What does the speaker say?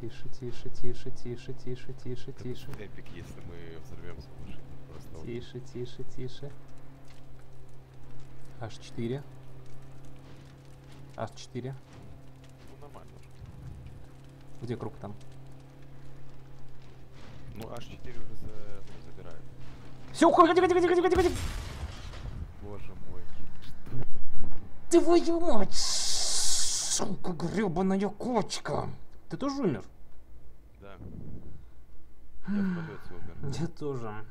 Тише, тише, тише, тише, тише, тише, Это тише. эпик, если мы взорвемся в машине. Просто вот. Тише, тише, тише. H4. H4. Ну, нормально. Где круг там? Ну, H4 уже за... ну, забирают. Все, уходи, уходи, уходи, уходи, уходи. Боже мой. Твою мать! Сука гребаная кочка! Ты тоже умер? Да. Я в полете умер. Я тоже.